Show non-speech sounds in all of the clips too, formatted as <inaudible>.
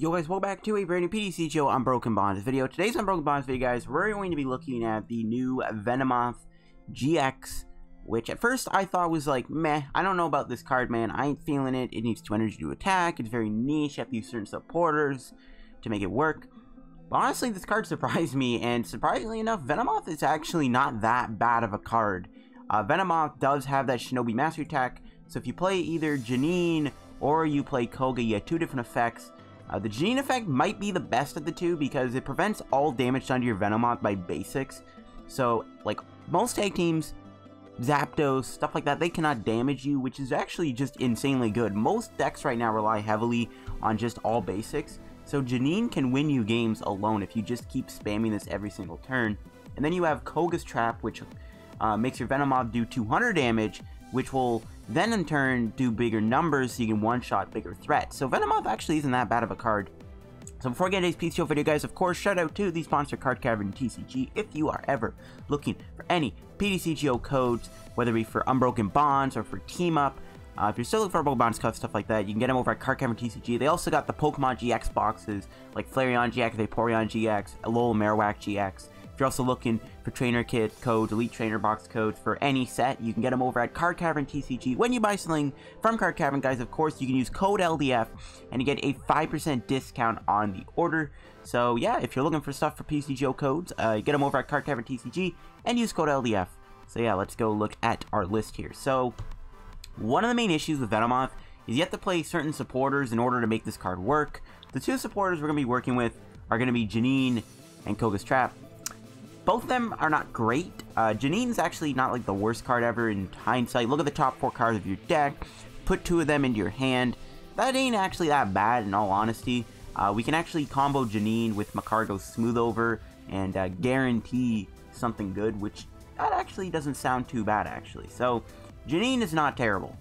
Yo guys, welcome back to a brand new PDC show on Broken Bonds video. Today's Unbroken Bonds video, guys, we're going to be looking at the new Venomoth GX, which at first I thought was like, meh, I don't know about this card, man. I ain't feeling it. It needs 2 energy to attack. It's very niche. You have to use certain supporters to make it work. But honestly, this card <laughs> surprised me, and surprisingly enough, Venomoth is actually not that bad of a card. Uh, Venomoth does have that Shinobi Mastery attack, so if you play either Janine or you play Koga, you have two different effects. Uh, the Janine effect might be the best of the two because it prevents all damage done to your Venomoth by basics. So, like, most tag teams, Zapdos, stuff like that, they cannot damage you, which is actually just insanely good. Most decks right now rely heavily on just all basics. So Janine can win you games alone if you just keep spamming this every single turn. And then you have Koga's Trap, which uh, makes your Venomoth do 200 damage, which will then in turn do bigger numbers so you can one-shot bigger threats. So Venomoth actually isn't that bad of a card. So before I get into today's PTCGO video, guys, of course, shout out to the sponsor Card Cavern TCG. If you are ever looking for any PTCGO codes, whether it be for Unbroken Bonds or for Team Up, uh, if you're still looking for Unbroken Bonds cuts, stuff like that, you can get them over at Card Cavern TCG. They also got the Pokemon GX boxes, like Flareon GX, Vaporeon GX, Alola Marowak GX you're also looking for trainer kit codes, elite trainer box codes for any set, you can get them over at Card Cavern TCG. When you buy something from Card Cavern, guys, of course, you can use code LDF and you get a 5% discount on the order. So yeah, if you're looking for stuff for PTCGO codes, uh, get them over at Card Cavern TCG and use code LDF. So yeah, let's go look at our list here. So one of the main issues with Venomoth is you have to play certain supporters in order to make this card work. The two supporters we're going to be working with are going to be Janine and Koga's Trap. Both of them are not great. Uh, Janine's actually not like the worst card ever in hindsight. Look at the top four cards of your deck. Put two of them into your hand. That ain't actually that bad in all honesty. Uh, we can actually combo Janine with Magcargo Smooth Over and uh, guarantee something good, which that actually doesn't sound too bad actually. So Janine is not terrible.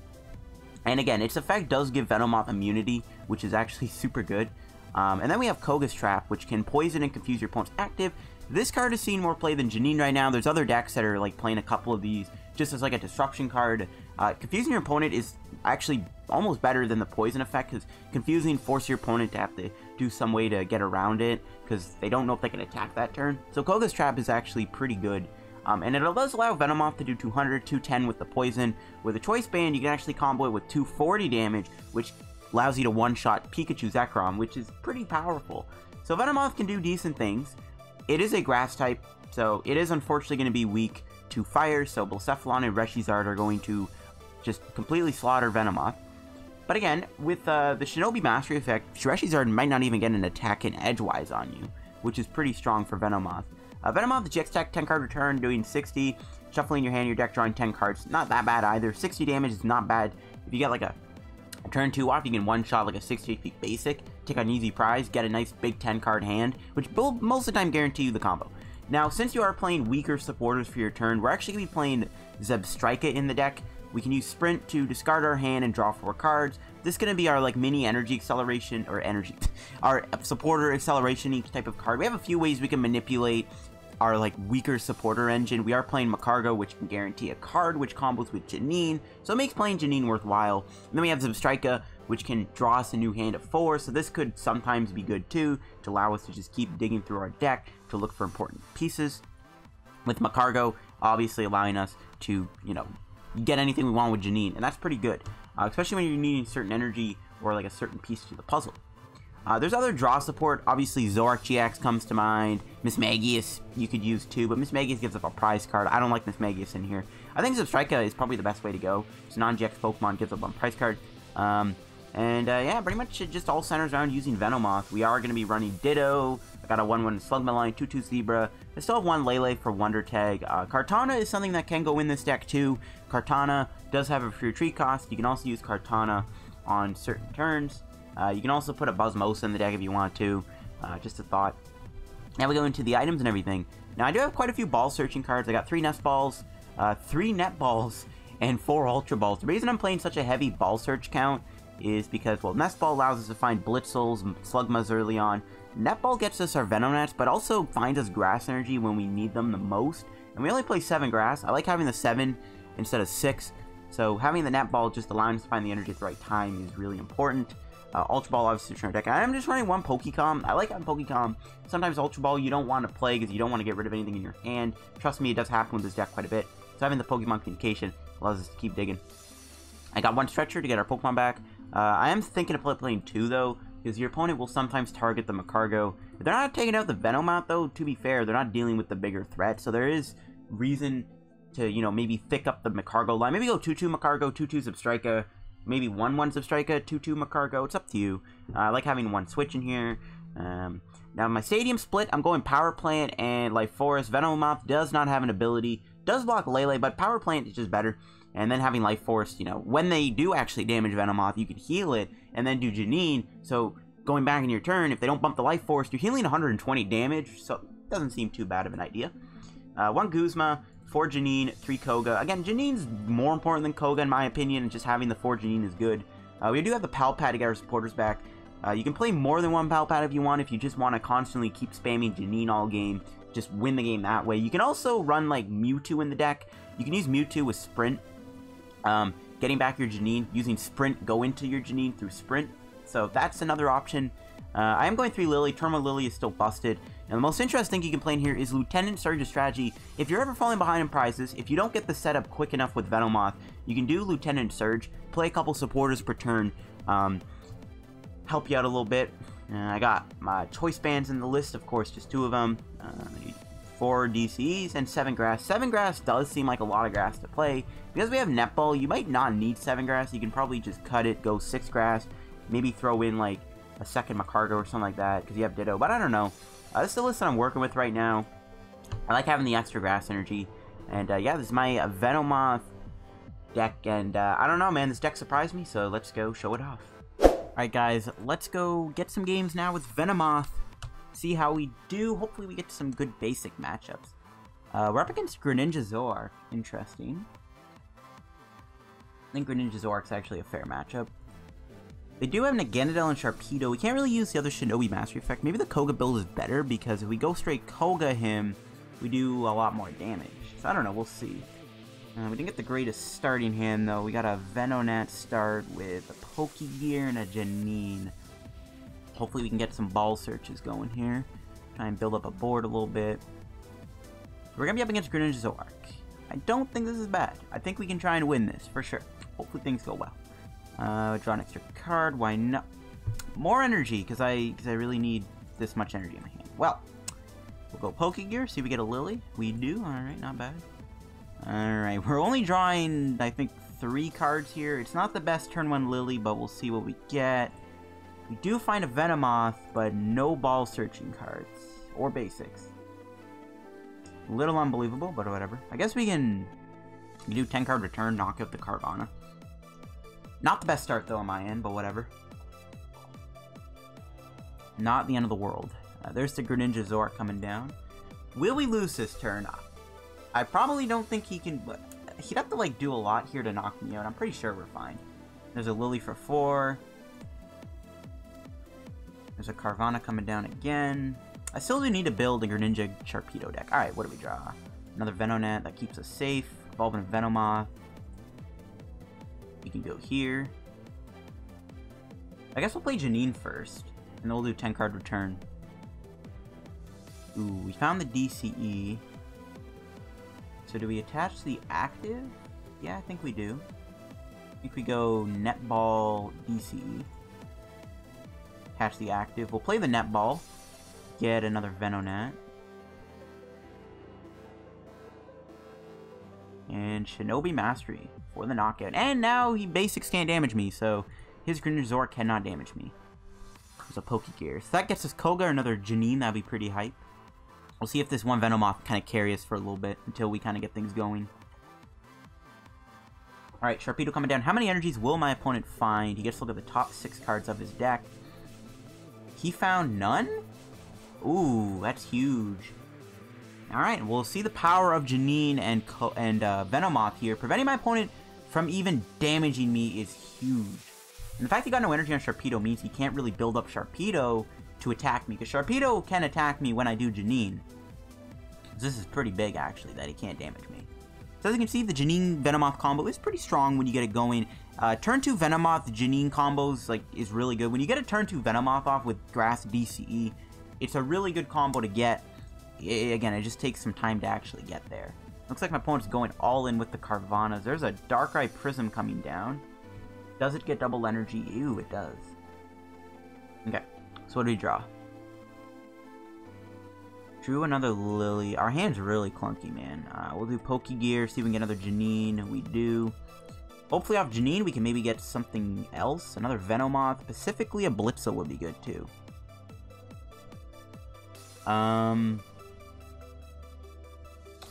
And again, its effect does give Venomoth immunity, which is actually <laughs> super good. Um, and then we have Koga's Trap, which can poison and confuse your opponent's active this card is seeing more play than Janine right now. There's other decks that are like playing a couple of these just as like a disruption card. Uh, confusing your opponent is actually almost better than the poison effect because confusing forces your opponent to have to do some way to get around it because they don't know if they can attack that turn. So Koga's Trap is actually pretty good. Um, and it does allow Venomoth to do 200, 210 with the poison. With a choice band, you can actually combo it with 240 damage, which allows you to one-shot Pikachu Zekrom, which is pretty powerful. So Venomoth can do decent things. It is a grass type, so it is unfortunately going to be weak to fire, so Blacephalon and Reshizard are going to just completely slaughter Venomoth. But again, with uh, the Shinobi Mastery effect, Reshizard might not even get an attack in Edgewise on you, which is pretty strong for Venomoth. Uh, Venomoth, the GX Tech 10 card return, doing 60, shuffling your hand, your deck, drawing 10 cards. Not that bad either. 60 damage is not bad. If you get like a Turn 2 off, you can one-shot like a 60 HP basic, take an easy prize, get a nice big 10 card hand, which will most of the time guarantee you the combo. Now, since you are playing weaker supporters for your turn, we're actually going to be playing Zebstrika in the deck. We can use Sprint to discard our hand and draw 4 cards. This is going to be our like mini energy acceleration, or energy, <laughs> our supporter acceleration type of card. We have a few ways we can manipulate our like weaker supporter engine. We are playing Magcargo, which can guarantee a card, which combos with Janine, so it makes playing Janine worthwhile. And then we have Zebstrika, which can draw us a new hand of four, so this could sometimes be good too, to allow us to just keep digging through our deck to look for important pieces. With Magcargo, obviously allowing us to, you know, get anything we want with Janine, and that's pretty good, uh, especially when you're needing certain energy or like a certain piece to the puzzle. Uh, there's other draw support. Obviously, Zoroark GX comes to mind. Mismagius you could use too, but Mismagius gives up a prize card. I don't like Mismagius in here. I think Zebstrika is probably the best way to go. It's non-GX Pokemon, gives up one prize card. Um, and uh, yeah, pretty much it just all centers around using Venomoth. We are going to be running Ditto. I got a 1-1 Slugma 2-2 Zebra. I still have one Lele for Wonder Tag. Uh, Kartana is something that can go in this deck too. Kartana does have a free retreat cost. You can also use Kartana on certain turns. Uh, you can also put a Buzzmosa in the deck if you want to. Uh, just a thought. Now we go into the items and everything. Now I do have quite a few ball searching cards. I got three nest balls, uh, three net balls, <laughs> and four ultra balls. The reason I'm playing such a heavy ball search count is because, well, nest ball allows us to find Blitzles, Slugmas early on. Netball gets us our Venonats, but also finds us grass energy when we need them the most. And we only play 7 grass. I like having the 7 instead of 6. So having the netball just allowing us to find the energy at the right time is really important. Uh, Ultra Ball obviously to turn deck. I'm just running one Pokecom. I like having Pokecom. Sometimes Ultra Ball you don't want to play because you don't want to get rid of anything in your hand. Trust me, it does happen with this deck quite a bit. So having the Pokemon communication allows us to keep digging. I got one Stretcher to get our Pokemon back. Uh, I am thinking of playing two though, because your opponent will sometimes target the Magcargo. If they're not taking out the Venomoth though, to be fair, they're not dealing with the bigger threat. So there is reason to, you know, maybe thick up the Magcargo line. Maybe go 2-2 Magcargo, 2-2 Zebstrika, maybe 1-1 Zebstrika, 2-2 Magcargo. It's up to you. Uh, I like having one switch in here. Um, now, my Stadium split, I'm going Power Plant and Life Forest. Venomoth does not have an ability. Does block Lele, but Power Plant is just better. And then having Life Forest, you know, when they do actually damage Venomoth, you can heal it and then do Janine. So, going back in your turn, if they don't bump the Life Forest, you're healing 120 damage. So, it doesn't seem too bad of an idea. Uh, one Guzma, four Janine, three Koga. Again, Janine's more important than Koga in my opinion, and just having the four Janine is good. Uh, we do have the Pal Pad to get our supporters back. Uh, you can play more than one Pal Pad if you want, if you just want to constantly keep spamming Janine all game, just win the game that way. You can also run like Mewtwo in the deck. You can use Mewtwo with Sprint. Um, getting back your Janine, using Sprint, go into your Janine through Sprint. So that's another option. Uh, I am going 3 Lillie. Terma Lillie is still busted. And the most interesting thing you can play in here is Lieutenant Surge's strategy. If you're ever falling behind in prizes, if you don't get the setup quick enough with Venomoth, you can do Lieutenant Surge, play a couple supporters per turn, um, help you out a little bit. Uh, I got my choice bands in the list, of course, just two of them. Uh, four DCs and seven grass. Seven grass does seem like a lot of grass to play. Because we have netball, you might not need seven grass. You can probably just cut it, go six grass, maybe throw in like a second Magcargo or something like that because you have Ditto. But I don't know. Uh, this is the list that I'm working with right now. I like having the extra grass energy. And uh, yeah, this is my uh, Venomoth deck. And uh, I don't know, man. This deck surprised me, so let's go show it off. Alright, guys. Let's go get some games now with Venomoth. See how we do. Hopefully we get some good basic matchups. Uh, we're up against Greninja Zoroark. Interesting. I think Greninja Zoroark's actually a fair matchup. They do have Naganadel and Sharpedo. We can't really use the other Shinobi Mastery effect. Maybe the Koga build is better because if we go straight Koga him, we do a lot more damage. So I don't know, we'll see. Uh, we didn't get the greatest starting hand though. We got a Venonat start with a Pokegear and a Janine. Hopefully we can get some ball searches going here. Try and build up a board a little bit. We're gonna be up against Greninja Zoroark. I don't think this is bad. I think we can try and win this, for sure. Hopefully things go well. Uh, draw an extra card. Why not? More energy, because I, cause I really need this much energy in my hand. Well, we'll go Pokegear, see if we get a Lillie. We do, alright, not bad. Alright, we're only drawing, I think, three cards here. It's not the best turn one Lillie, but we'll see what we get. We do find a Venomoth, but no ball searching cards. Or basics. A little unbelievable, but whatever. I guess we can do 10 card return, knock out the Carvanha. Not the best start, though, on my end, but whatever. Not the end of the world. Uh, there's the Greninja Zoroark coming down. Will we lose this turn? I probably don't think he can... But He'd have to, like, do a lot here to knock me out. I'm pretty sure we're fine. There's a Lillie for four. There's a Carvanha coming down again. I still do need to build a Greninja Sharpedo deck. Alright, what do we draw? Another Venonat that keeps us safe. Evolving Venomoth. We can go here. I guess we'll play Janine first, and then we'll do 10 card return. Ooh, we found the DCE. So do we attach the active? Yeah, I think we do. I think we go netball DCE. Attach the active. We'll play the netball. Get another Venonat. And Shinobi Mastery for the knockout. And now he basics can't damage me, so his Greninja cannot damage me. There's a Pokegear. So that gets us Koga, another Janine, that'd be pretty hype. We'll see if this one Venomoth kind of carries us for a little bit until we kind of get things going. Alright, Sharpedo coming down. How many energies will my opponent find? He gets to look at the top six cards of his deck. He found none? Ooh, that's huge. Alright, we'll see the power of Janine and, Co and uh, Venomoth here. Preventing my opponent from even damaging me is huge. And the fact he got no energy on Sharpedo means he can't really build up Sharpedo to attack me. Because Sharpedo can attack me when I do Janine. This is pretty big, actually, that he can't damage me. So as you can see, the Janine Venomoth combo is pretty strong when you get it going. Uh, turn 2 Venomoth Janine combos like is really good. When you get a turn 2 Venomoth off with Grass DCE, it's a really good combo to get. I, again, it just takes some time to actually get there. Looks like my opponent's going all in with the Carvanhas. There's a Darkrai Prism coming down. Does it get double energy? Ew, it does. Okay, so what do we draw? Drew another Lillie. Our hand's really clunky, man. Uh, we'll do Pokegear, see if we can get another Janine. We do. Hopefully off Janine, we can maybe get something else. Another Venomoth. Specifically, a Blitzle would be good, too. Um...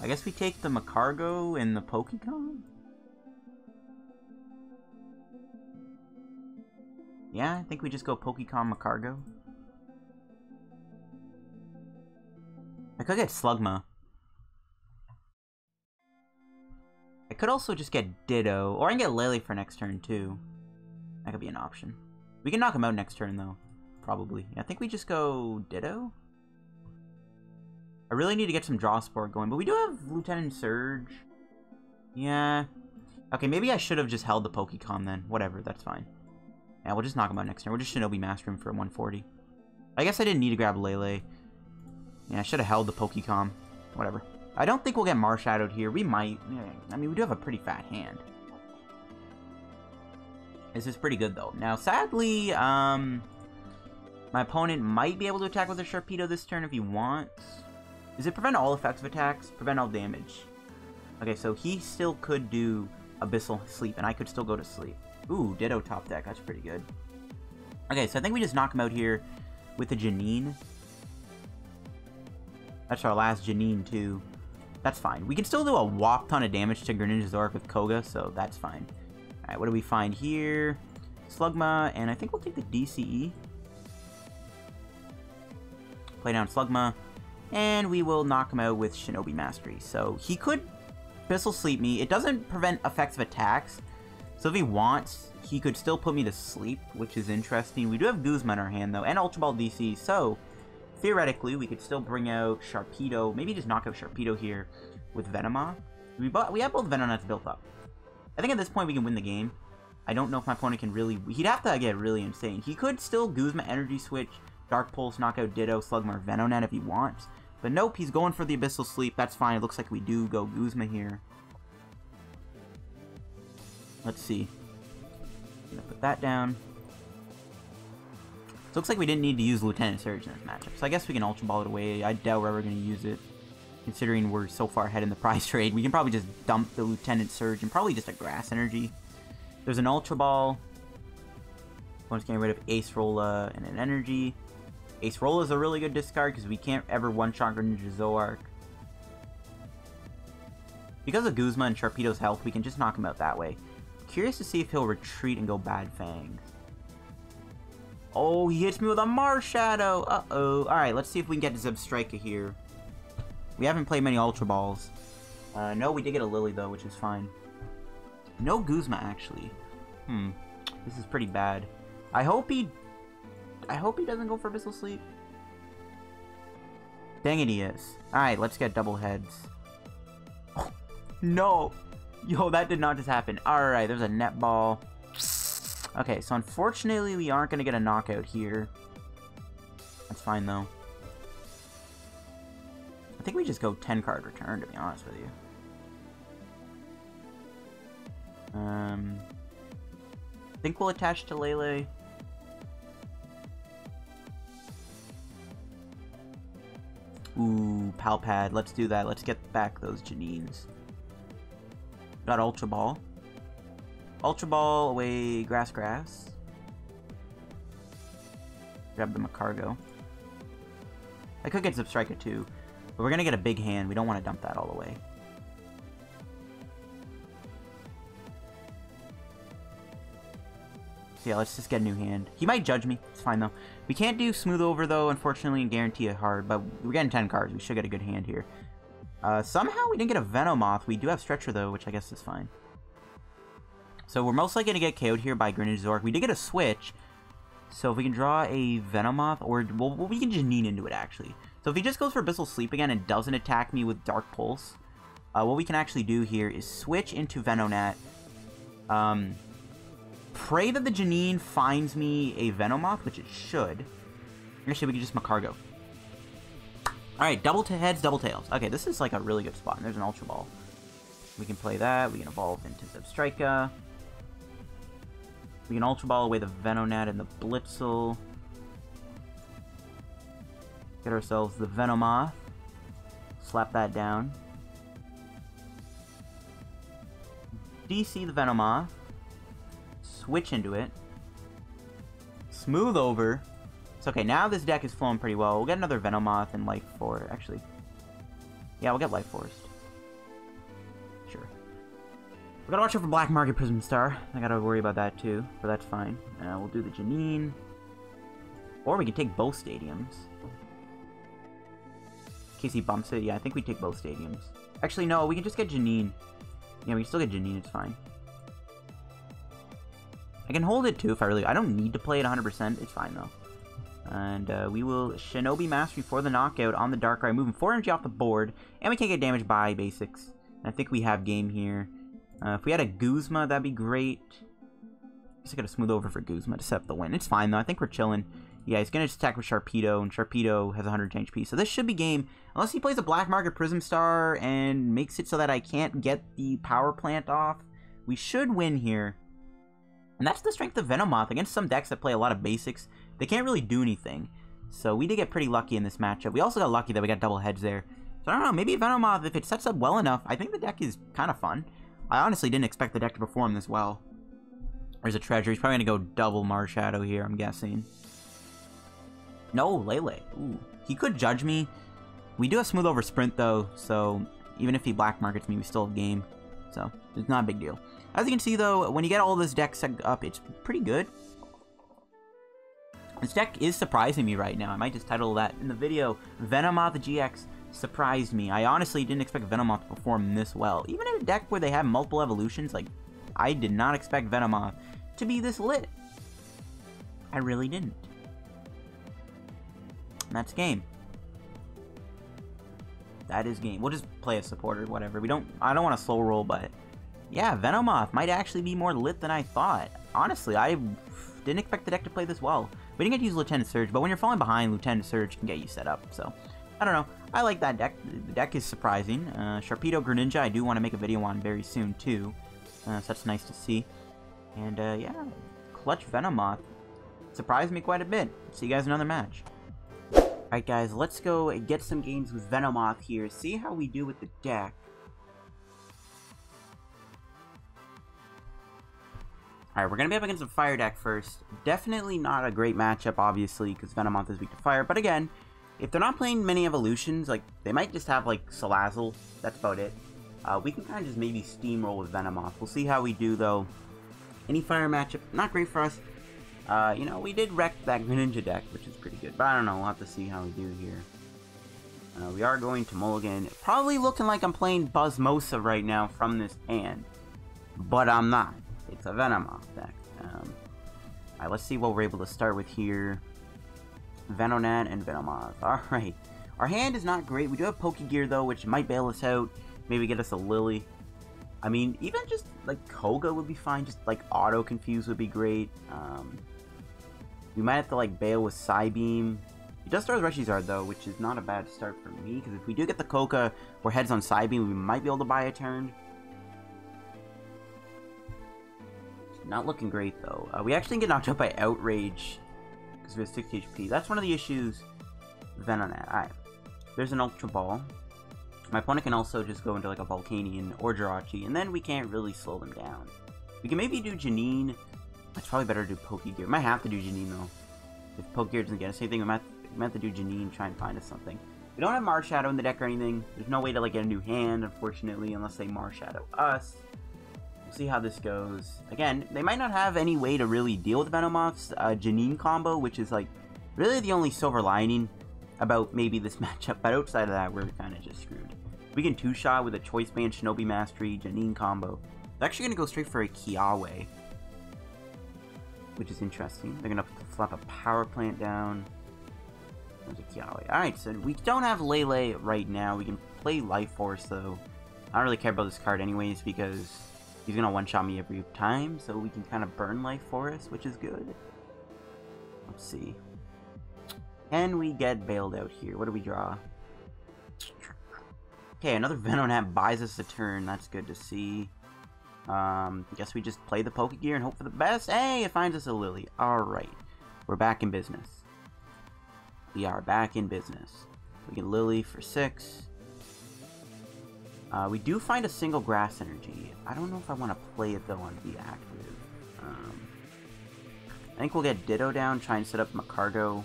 I guess we take the Magcargo and the Pokecom? Yeah, I think we just go Pokecom Magcargo. I could get Slugma. I could also just get Ditto, or I can get Lele for next turn too. That could be an option. We can knock him out next turn though, probably. I think we just go Ditto. I really need to get some draw support going, but we do have Lieutenant Surge. Yeah. Okay, maybe I should have just held the Pokecom then. Whatever, that's fine. Yeah, we'll just knock him out next turn. We'll just Shinobi Master him for 140. I guess I didn't need to grab Lele. Yeah, I should have held the Pokecom. Whatever. I don't think we'll get Marshadowed here. We might. I mean, we do have a pretty fat hand. This is pretty good, though. Now, sadly, um... My opponent might be able to attack with a Sharpedo this turn if he wants. Is it prevent all effects of attacks? Prevent all damage. Okay, so he still could do Abyssal Sleep, and I could still go to sleep. Ooh, Ditto top deck. That's pretty good. Okay, so I think we just knock him out here with a Janine. That's our last Janine, too. That's fine. We can still do a whop ton of damage to Greninja Zoroark with Koga, so that's fine. Alright, what do we find here? Slugma, and I think we'll take the DCE. Play down Slugma, and we will knock him out with Shinobi Mastery. So he could Abyssal Sleep me. It doesn't prevent effects of attacks, so if he wants, he could still put me to sleep, which is interesting. We do have Guzma in our hand, though, and Ultra Ball DC, so theoretically, we could still bring out Sharpedo, maybe just knock out Sharpedo here with Venomoth. We, we have both Venonats built up. I think at this point we can win the game. I don't know if my opponent can really... He'd have to get really insane. He could still Guzma Energy Switch, Dark Pulse, knock out Ditto, Slugma, Venonat if he wants. But nope, he's going for the Abyssal Sleep. That's fine. It looks like we do go Guzma here. Let's see. gonna put that down. Looks like we didn't need to use Lieutenant Surge in this matchup. So I guess we can Ultra Ball it away. I doubt we're ever going to use it. Considering we're so far ahead in the <laughs> prize trade. We can probably just dump the Lieutenant Surge and probably just a Grass Energy. There's an Ultra Ball. I'm getting rid of Acerola and an Energy. Acerola is a really good discard because we can't ever one-shot Greninja Zoroark. Because of Guzma and Sharpedo's health, we can just knock him out that way. Curious to see if he'll retreat and go Bad Fangs. Oh, he hits me with a Marshadow. Uh-oh. Alright, let's see if we can get Zebstrika here. We haven't played many Ultra Balls. Uh, no, we did get a Lillie, though, which is fine. No Guzma, actually. Hmm. This is pretty bad. I hope he... I hope he doesn't go for Abyssal Sleep. Dang it, he is. Alright, let's get double heads. Oh, <laughs> no! Yo, that did not just happen. Alright, there's a net ball. Okay, so unfortunately we aren't going to get a knockout here. That's fine, though. I think we just go 10 card return, to be honest with you. Um, I think we'll attach to Lele. Ooh, Palpad. Let's do that. Let's get back those Janines. Got Ultra Ball. Ultra Ball away Grass Grass. Grab the cargo. I could get Zebstrika too, but we're gonna get a big hand. We don't want to dump that all the way. So yeah, let's just get a new hand. He might judge me. It's fine though. We can't do Smooth Over though, unfortunately, and guarantee it hard. But we're getting 10 cards. We should get a good hand here. Uh, somehow we didn't get a Venomoth. We do have Stretcher though, which I guess is fine. So we're most likely going to get KO'd here by Greninja Zoroark. We did get a switch. So if we can draw a Venomoth, or well, we can Janine into it actually. So if he just goes for Abyssal Sleep again and doesn't attack me with Dark Pulse, uh, what we can actually do here is switch into Venonat. Um, pray that the Janine finds me a Venomoth, which it should. Actually, we can just Magcargo. Alright, double to heads, double tails. Okay, this is like a really good spot. And there's an Ultra Ball. We can play that. We can evolve into Zebstrika. We can Ultra Ball away the Venonat and the Blitzle. Get ourselves the Venomoth. Slap that down. DC the Venomoth. Switch into it. Smooth over. It's okay, now this deck is flowing pretty well. We'll get another Venomoth and Life Forest, actually. Yeah, we'll get Life Forest. We gotta watch out for Black Market Prism Star. I gotta worry about that too, but that's fine. Uh, we'll do the Janine. Or we can take both stadiums. In case he bumps it, yeah, I think we take both stadiums. Actually, no, we can just get Janine. Yeah, we can still get Janine, it's fine. I can hold it too if I really... I don't need to play it 100%, it's fine though. And uh, we will Shinobi Mastery for the knockout on the Darkrai, moving 4 energy off the board, and we can't get damaged by basics. And I think we have game here. Uh, if we had a Guzma, that'd be great. Just gotta smooth over for Guzma to set up the win. It's fine though, I think we're chilling. Yeah, he's gonna just attack with Sharpedo, and Sharpedo has 100 HP, so this should be game. Unless he plays a Black Market Prism Star and makes it so that I can't get the Power Plant off, we should win here. And that's the strength of Venomoth. Against some decks that play a lot of basics, they can't really do anything. So we did get pretty lucky in this matchup. We also got lucky that we got double heads there. So I don't know, maybe Venomoth, if it sets up well enough, I think the deck is kind of fun. I honestly didn't expect the deck to perform this well. There's a treasure. He's probably going to go double Marshadow here, I'm guessing. No, Lele. Ooh. He could judge me. We do have Smooth Over Sprint, though, so even if he black markets me, we still have game. So, it's not a big deal. As you can see, though, when you get all this deck set up, it's pretty good. This deck is surprising me right now. I might just title that in the video. Venomoth GX surprised me. I honestly didn't expect Venomoth to perform this well. Even in a deck where they have multiple evolutions, like, I did not expect Venomoth to be this lit. I really didn't. And that's game. That is game. We'll just play a supporter, whatever. We don't. I don't want to slow roll, but yeah, Venomoth might actually be more lit than I thought. Honestly, I didn't expect the deck to play this well. We didn't get to use Lieutenant Surge, but when you're falling behind, Lieutenant Surge can get you set up. So I don't know. I like that deck. The deck is surprising. Uh, Sharpedo Greninja, I do want to make a video on very soon too. Uh, so that's nice to see. And uh, yeah, Clutch Venomoth surprised me quite a bit. See you guys in another match. Alright guys, let's go get some games with Venomoth here, see how we do with the deck. Alright, we're going to be up against a fire deck first. Definitely not a great matchup, obviously, because Venomoth is weak to fire. But again, if they're not playing many evolutions, like, they might just have, like, Salazzle. That's about it. Uh, we can kind of just maybe steamroll with Venomoth. We'll see how we do, though. Any fire matchup, not great for us. Uh, you know, we did wreck that Greninja deck, which is pretty good. But I don't know, we'll have to see how we do here. Uh, we are going to Mulligan. Probably looking like I'm playing Buzzmosa right now from this hand. But I'm not. It's a Venomoth deck. Um, Alright, let's see what we're able to start with here. Venonat and Venomoth. <laughs> Alright. Our hand is not great. We do have Pokegear, though, which might bail us out. Maybe get us a Lillie. I mean, even just, like, Koga would be fine. Just, like, Auto Confuse would be great. Um, we might have to, like, bail with Psybeam. He does start with Reshizard, though, which is not a bad start for me, because if we do get the Koga or heads on Psybeam, we might be able to buy a turn. Not looking great, though. Uh, we actually get knocked out by Outrage, have 60 HP. That's one of the issues Venonat. Alright. There's an Ultra Ball. My opponent can also just go into, like, a Volcanion or Jirachi, and then we can't really slow them down. We can maybe do Janine it's probably better to do Pokegear. Might have to do Janine though. If Pokegear doesn't get us anything, we might, we might have to do Janine and try and find us something. We don't have Marshadow in the deck or anything. There's no way to like get a new hand, unfortunately, unless they Marshadow us. We'll see how this goes. Again, they might not have any way to really deal with Venomoth's uh, Janine combo, which is like really the only silver lining about maybe this <laughs> matchup. But outside of that, we're kind of just screwed. We can two-shot with a Choice Band Shinobi Mastery Janine combo. They're actually going to go straight for a Kiawe which is interesting. They're gonna flap a power plant down. There's a Kiawe. Alright, so we don't have Lele right now. We can play Life Forest, though. I don't really care about this card anyways because he's gonna one-shot me every time, so we can kind of burn life for us, which is good. Let's see. Can we get bailed out here? What do we draw? Okay, another Venonat buys us a turn. That's good to see. Um, guess we just play the Pokegear and hope for the best. Hey, it finds us a Lillie. Alright. We're back in business. We are back in business. We get Lillie for six. Uh, we do find a single grass energy. I don't know if I want to play it though on be active. Um, I think we'll get Ditto down, try and set up Magcargo.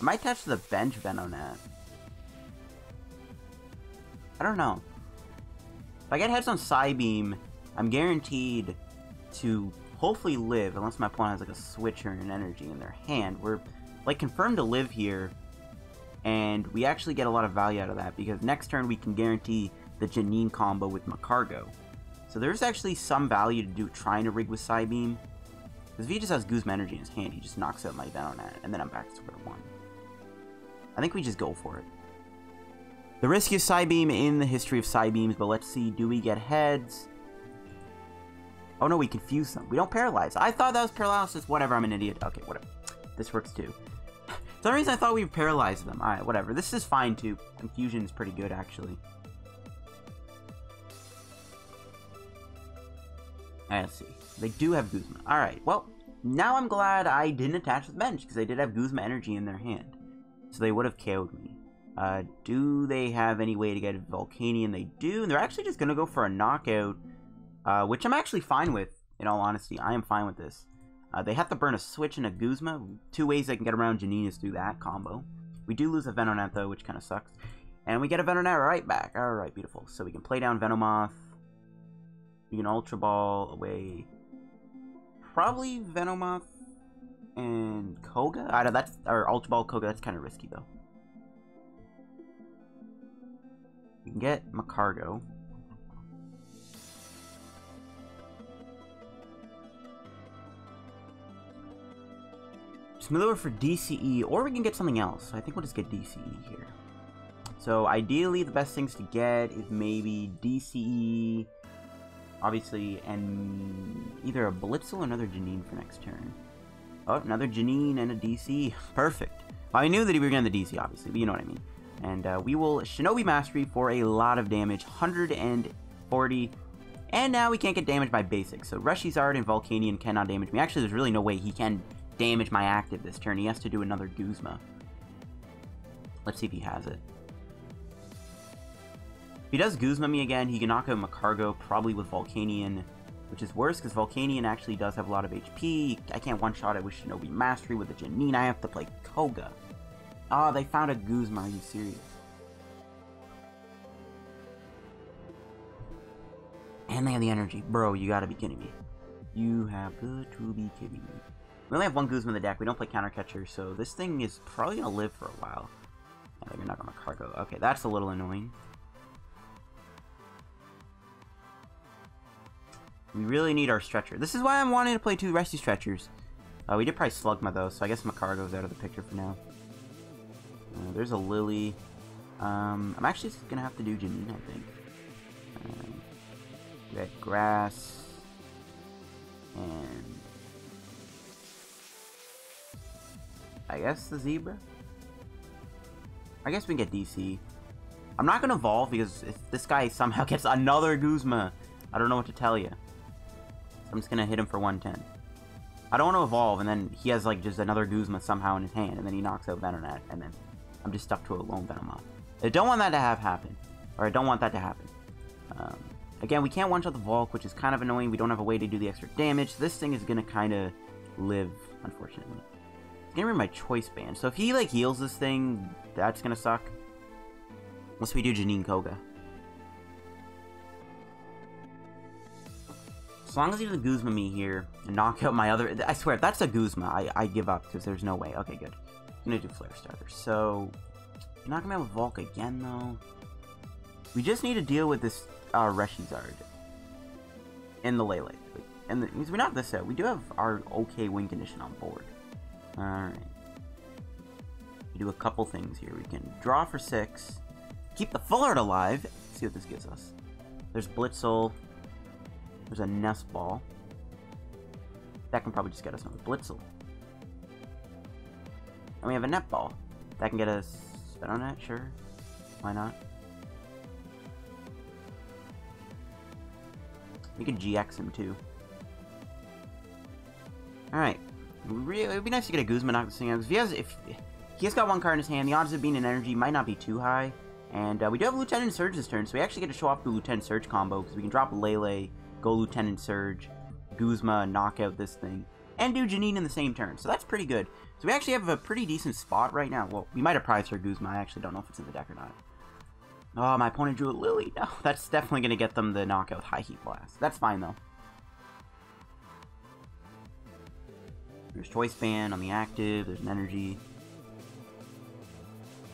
I might touch the bench Venonat. I don't know. If I get heads on Psybeam, I'm guaranteed to hopefully live, unless my opponent has like a switcher and an energy in their hand. We're like confirmed to live here, and we actually get a lot of value out of that because next turn we can guarantee the Janine combo with Magcargo. So there's actually some value to do trying to rig with Psybeam. Because if he just has Guzma energy in his hand, he just knocks out my Venonat, and then I'm back to square one. I think we just go for it. The risk riskiest Psybeam in the history of Psybeams, but let's see, do we get heads? Oh no, we confuse them. We don't paralyze. I thought that was paralysis. Whatever, I'm an idiot. Okay, whatever. This works too. For some reason I thought we paralyzed them. Alright, whatever. This is fine too. Confusion is pretty good, actually. Alright, let's see. They do have Guzma. Alright, well, now I'm glad I didn't attach the bench, because they did have Guzma energy in their hand. So they would have KO'd me. Uh, do they have any way to get Volcanion? They do, and they're actually just going to go for a knockout, uh, which I'm actually fine with, in all honesty. I am fine with this. Uh, they have to burn a Switch and a Guzma. Two ways they can get around Janine is through that combo. We do lose a Venonat, though, which kind of sucks. And we get a Venonat right back. Alright, beautiful. So we can play down Venomoth. We can Ultra Ball away. Probably Venomoth and Koga? I know that's or Ultra Ball Koga, that's kinda risky though. We can get Magcargo. Smooth over for DCE, or we can get something else. I think we'll just get DCE here. So ideally, the best things to get is maybe DCE, obviously, and either a Blitzle or another Janine for next turn. Oh, another Janine and a DC. <laughs> Perfect. I knew that we were getting the DC, obviously, but you know what I mean. And uh, we will Shinobi Mastery for a lot of damage, 140. And now we can't get damaged by basics. So Reshizard and Volcanion cannot damage me. Actually, there's really no way he can damage my active this turn. He has to do another Guzma. Let's see if he has it. If he does Guzma me again, he can knock out Magcargo, probably with Volcanion, which is worse because Volcanion actually does have a lot of HP. I can't one-shot it with Shinobi Mastery with a Janine. I have to play Koga. Oh, they found a Guzma. Are you serious? And they have the energy. Bro, you gotta be kidding me. You have to be kidding me. We only have one Guzma in the deck. We don't play counter catcher, so this thing is probably gonna live for a while. Yeah, they're not gonna cargo. Okay, that's a little annoying. We really need our stretcher. This is why I'm wanting to play two rescue stretchers. Uh, we did probably Slugma though, so I guess Magcargo's out of the picture for now. Uh, there's a Lillie. Um, I'm actually gonna have to do Janine, I think. Um, red grass. And... I guess the zebra? I guess we can get DC. I'm not gonna evolve because if this guy somehow <laughs> gets another Guzma, I don't know what to tell you. So I'm just gonna hit him for 110. I don't want to evolve, and then he has like just another Guzma somehow in his hand, and then he knocks out Venonat, and then I'm just stuck to a lone Venomoth. I don't want that to have happen. Or I don't want that to happen. Um, again, we can't one-shot the Volk, which is kind of annoying. We don't have a way to do the extra damage. This thing is to kind of live, unfortunately. Going to be my choice band. So if he, like, heals this thing, that's to suck. Unless we do Janine Koga. As long as he doesn't Guzma me here and knock out my other... I swear, that's a Guzma, I, I give up because there's no way. Okay, good. I'm gonna do Flare Starter. So, not gonna have a Volk again, though. We just need to deal with this uh, Reshizard in the Lele. And the, we're not this set. We do have our okay win condition on board. Alright. We do a couple things here. We can draw for six. Keep the full art alive. Let's see what this gives us. There's Blitzle. There's a Nest Ball. That can probably just get us another Blitzle. And we have a Netball. That can get us Venonat, sure. Why not? We could GX him too. Alright. It would be nice to get a Guzma knock this thing out. If he has, if he has got one card in his hand, the odds of being an energy might not be too high. And uh, we do have Lieutenant Surge this turn, so we actually get to show off the Lieutenant Surge combo, because we can drop Lele, go Lieutenant Surge, Guzma, knock out this thing, and do Janine in the same turn. So that's pretty good. So we actually have a pretty decent spot right now. Well, we might have prized for Guzma. I actually don't know if it's in the deck or not. Oh, my opponent drew a Lillie. <laughs> No, that's definitely going to get them the knockout High Heat Blast. That's fine, though. There's Choice Band on the active. There's an Energy.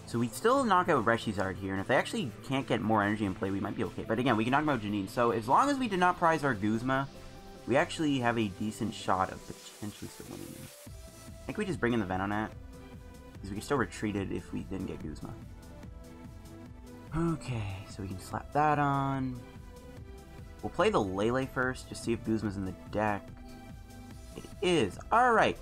So we still knock out Reshizard here, and if they actually can't get more energy in play, we might be okay. But again, we can knock out Janine. So as long as we did not prize our Guzma, we actually have a decent shot of potentially still winning. I think we just bring in the Venonat, because we can still retreat it if we didn't get Guzma. Okay, so we can slap that on. We'll play the Lele first, just see if Guzma's in the deck. Is. Alright.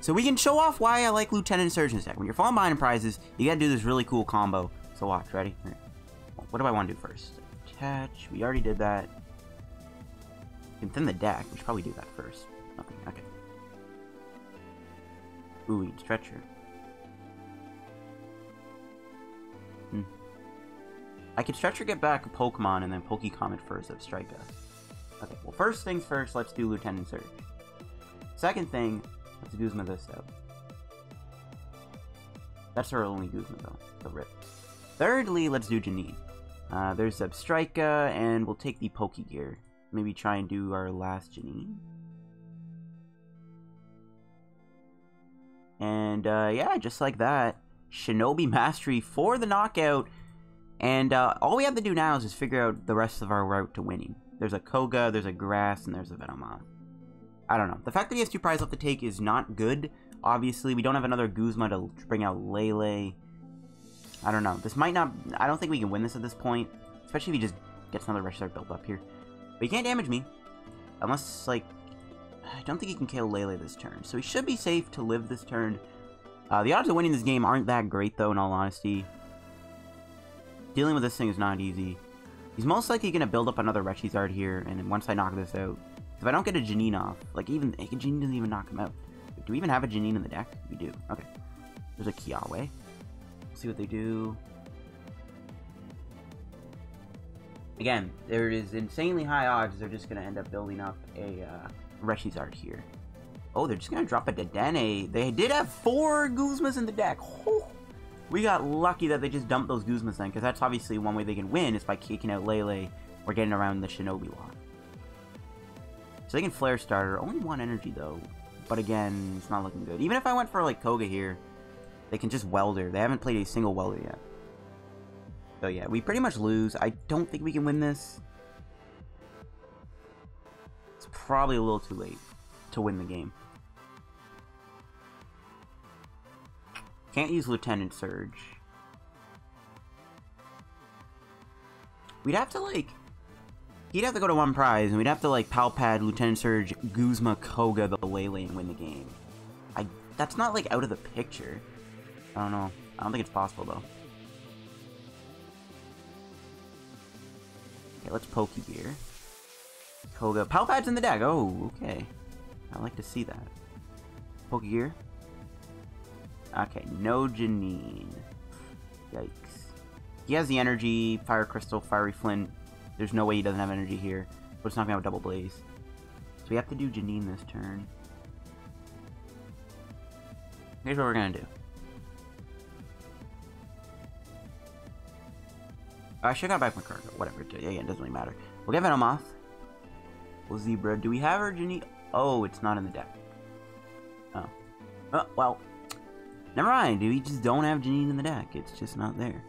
So we can show off why I like Lieutenant Surgeon's deck. When you're falling behind in prizes, you gotta do this really cool combo. So watch, ready? What do I want to do first? Attach. We already did that. You can thin the deck. We should probably do that first. Nothing. Okay. Ooh, we stretcher. Hmm. I could stretcher get back a Pokemon and then Pokecomet first of Strika. Okay, well first things first, let's do Lieutenant Surge. Second thing, let's Guzma this out. That's our only Guzma though, the rip. Thirdly, let's do Janine. Uh, there's Zebstrika, and we'll take the Pokegear. Maybe try and do our last Janine. And uh, yeah, just like that, Shinobi Mastery for the knockout. And uh, all we have to do now is just figure out the rest of our route to winning. There's a Koga, there's a Grass, and there's a Venomoth. I don't know. The fact that he has two prizes left to take is not good. Obviously, we don't have another Guzma to bring out Lele. I don't know. This might not... I don't think we can win this at this point. Especially if he just gets another Reshizard built up here. But he can't damage me. Unless, like... I don't think he can kill Lele this turn. So he should be safe to live this turn. Uh, the odds of winning this game aren't that great, though, in all honesty. Dealing with this thing is not easy. He's most likely going to build up another Reshizard here, and once I knock this out... If I don't get a Janine off, like, even... Janine doesn't even knock him out. Do we even have a Janine in the deck? We do. Okay. There's a Kiawe. See what they do. Again, there is insanely high odds they're just going to end up building up a uh, Reshizard here. Oh, they're just going to drop a Dedenne. They did have four Guzmas in the deck. Oh, we got lucky that they just dumped those Guzmas then, because that's obviously one way they can win is by kicking out Lele or getting around the Shinobi lock. So they can Flare Starter. Only one energy, though. But again, it's not looking good. Even if I went for, like, Koga here, they can just Welder. They haven't played a single Welder yet. So yeah, we pretty much lose. I don't think we can win this. It's probably a little too late to win the game. Can't use Lieutenant Surge. We'd have to, like... He'd have to go to one prize, and we'd have to, like, Palpad, Lieutenant Surge, Guzma, Koga, the Lele, and win the game. I... That's not, like, out of the picture. I don't know. I don't think it's possible, though. Okay, let's Pokegear. Koga. Palpad's in the deck. Oh, okay. I like to see that. Pokegear. Okay, no Janine. Yikes. He has the energy, Fire Crystal, Fiery Flint. There's no way he doesn't have energy here. But it's not going to have a Double Blaze. So we have to do Janine this turn. Here's what we're going to do. I should have got back my card. Whatever. Yeah, yeah, it doesn't really matter. We'll get Venomoth. Well, Zebra. Do we have our Janine? Oh, it's not in the deck. Oh. Oh, well. Never mind, dude. We just don't have Janine in the deck. It's just not there.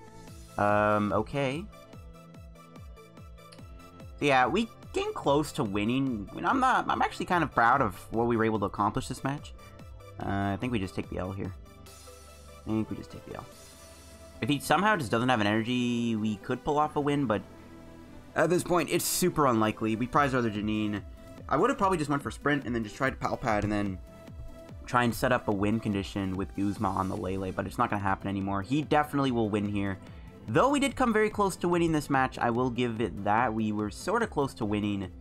Um, okay. Yeah, we came close to winning. I'm not. I'm actually kind of proud of what we were able to accomplish this match. Uh, I think we just take the L here. I think we just take the L. If he somehow just doesn't have an energy, we could pull off a win, but at this point, it's super unlikely. We prize rather Janine. I would have probably just went for Sprint and then just tried Pal Pad and then try and set up a win condition with Guzma on the Lele, but it's not going to happen anymore. He definitely will win here. Though we did come very close to winning this match, I will give it that. We were sort of close to winning.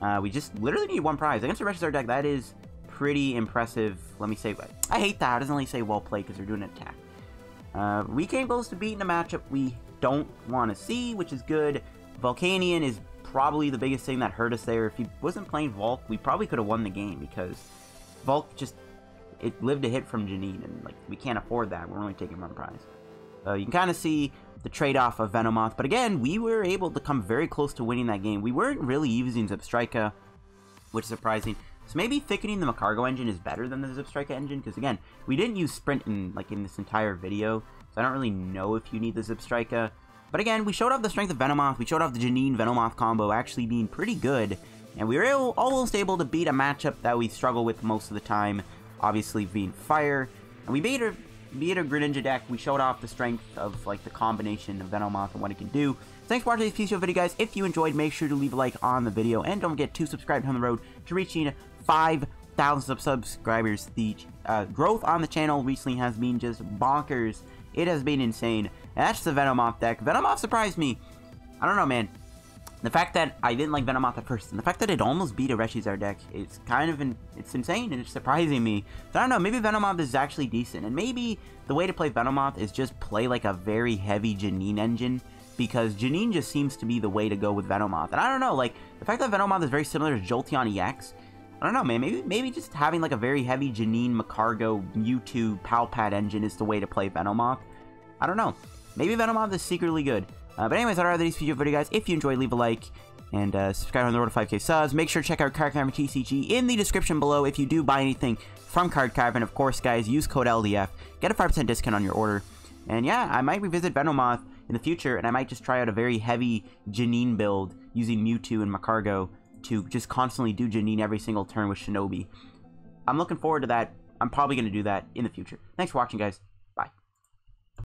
Uh, we just literally need one prize. Against the Registrar deck, that is pretty impressive. Let me say, I hate that. It doesn't only say well played because they're doing an attack. Uh, we came close to beating a matchup we don't want to see, which is good. Volcanion is probably the biggest thing that hurt us there. If he wasn't playing Volk, we probably could have won the game because Volk just it lived a hit from Janine, and like we can't afford that. We're only taking one prize. Uh, you can kind of see the trade-off of Venomoth, but again, we were able to come very close to winning that game. We weren't really using Zebstrika, which is surprising. So maybe thickening the Magcargo engine is better than the Zebstrika engine, because again, we didn't use Sprint in like in this entire video, so I don't really know if you need the Zebstrika. But again, we showed off the strength of Venomoth, we showed off the Janine Venomoth combo actually being pretty good, and we were able, almost able to beat a matchup that we struggle with most of the time, obviously being Fire. And we beat a, beat a Greninja deck. We showed off the strength of like the combination of Venomoth and what it can do. Thanks for watching this PCO video, guys. If you enjoyed, make sure to leave a like on the video. And don't forget to subscribe on the road to reaching 5,000 subscribers. The uh, growth on the channel recently has been just bonkers. It has been insane. That's the Venomoth deck. Venomoth surprised me. I don't know, man. The fact that I didn't like Venomoth at first, and the fact that it almost beat a ReshiZard deck, it's kind of, in, it's insane, and it's surprising me. So I don't know, maybe Venomoth is actually decent, and maybe the way to play Venomoth is just play like a very heavy Janine engine, because Janine just seems to be the way to go with Venomoth. And I don't know, like, the fact that Venomoth is very similar to Jolteon EX, I don't know, man, maybe maybe just having like a very heavy Janine, Magcargo, Mewtwo, Pal Pad engine is the way to play Venomoth. I don't know. Maybe Venomoth is secretly good. Uh, but anyways, I'd rather these video video guys. If you enjoyed, leave a like and uh, subscribe on the road to 5k subs. Make sure to check out Card Cavern TCG in the description below if you do buy anything from Card Cavern. Of course, guys, use code LDF. Get a 5% discount on your order. And yeah, I might revisit Venomoth in the future, and I might just try out a very heavy Janine build using Mewtwo and Magcargo to just constantly do Janine every single turn with Shinobi. I'm looking forward to that. I'm probably going to do that in the future. Thanks for watching, guys.